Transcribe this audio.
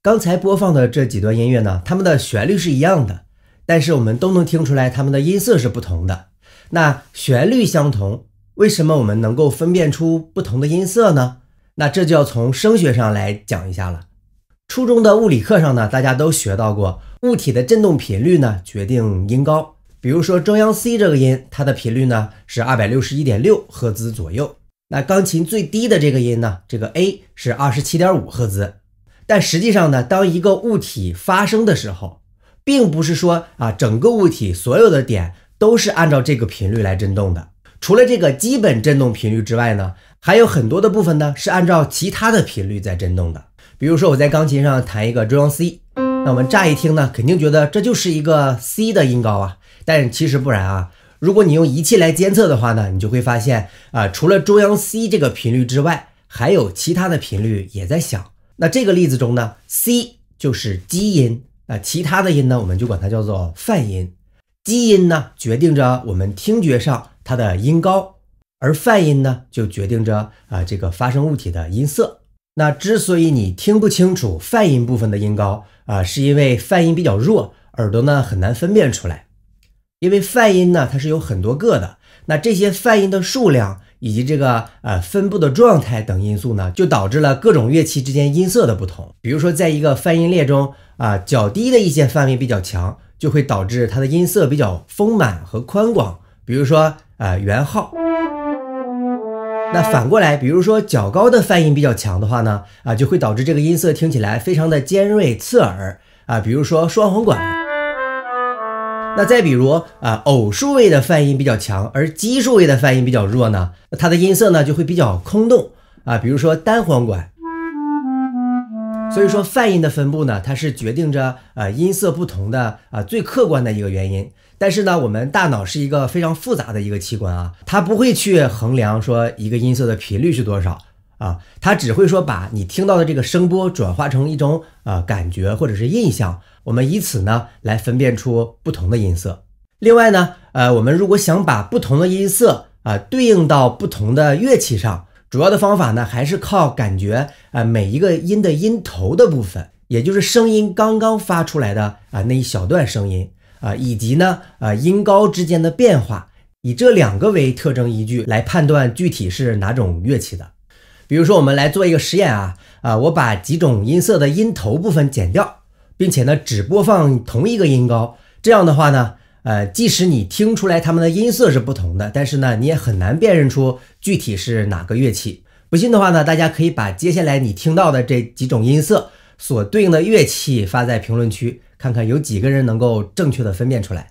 刚才播放的这几段音乐呢，它们的旋律是一样的，但是我们都能听出来它们的音色是不同的。那旋律相同，为什么我们能够分辨出不同的音色呢？那这就要从声学上来讲一下了。初中的物理课上呢，大家都学到过，物体的振动频率呢决定音高。比如说中央 C 这个音，它的频率呢是二百六十一点六赫兹左右。那钢琴最低的这个音呢，这个 A 是二十七点五赫兹。但实际上呢，当一个物体发生的时候，并不是说啊整个物体所有的点都是按照这个频率来振动的。除了这个基本振动频率之外呢，还有很多的部分呢是按照其他的频率在振动的。比如说我在钢琴上弹一个中央 C，那我们乍一听呢，肯定觉得这就是一个 C 的音高啊，但是其实不然啊。如果你用仪器来监测的话呢，你就会发现啊，除了中央 C 这个频率之外，还有其他的频率也在响。那这个例子中呢，C 就是基音，那其他的音呢，我们就管它叫做泛音。基音呢，决定着我们听觉上它的音高，而泛音呢，就决定着啊这个发生物体的音色。那之所以你听不清楚泛音部分的音高啊，是因为泛音比较弱，耳朵呢很难分辨出来。因为泛音呢，它是有很多个的，那这些泛音的数量以及这个呃分布的状态等因素呢，就导致了各种乐器之间音色的不同。比如说，在一个泛音列中啊，较低的一些泛音比较强，就会导致它的音色比较丰满和宽广。比如说啊，圆号。那反过来，比如说较高的泛音比较强的话呢，啊，就会导致这个音色听起来非常的尖锐刺耳啊。比如说双簧管。那再比如啊，偶数位的泛音比较强，而奇数位的泛音比较弱呢，它的音色呢就会比较空洞啊。比如说单簧管。所以说泛音的分布呢，它是决定着呃音色不同的啊最客观的一个原因。但是呢，我们大脑是一个非常复杂的一个器官啊，它不会去衡量说一个音色的频率是多少啊，它只会说把你听到的这个声波转化成一种呃感觉或者是印象，我们以此呢来分辨出不同的音色。另外呢，呃，我们如果想把不同的音色啊对应到不同的乐器上，主要的方法呢还是靠感觉啊每一个音的音头的部分，也就是声音刚刚发出来的啊那一小段声音。啊，以及呢，啊，音高之间的变化，以这两个为特征依据来判断具体是哪种乐器的。比如说，我们来做一个实验啊，啊，我把几种音色的音头部分剪掉，并且呢，只播放同一个音高。这样的话呢，呃，即使你听出来它们的音色是不同的，但是呢，你也很难辨认出具体是哪个乐器。不信的话呢，大家可以把接下来你听到的这几种音色所对应的乐器发在评论区。看看有几个人能够正确的分辨出来。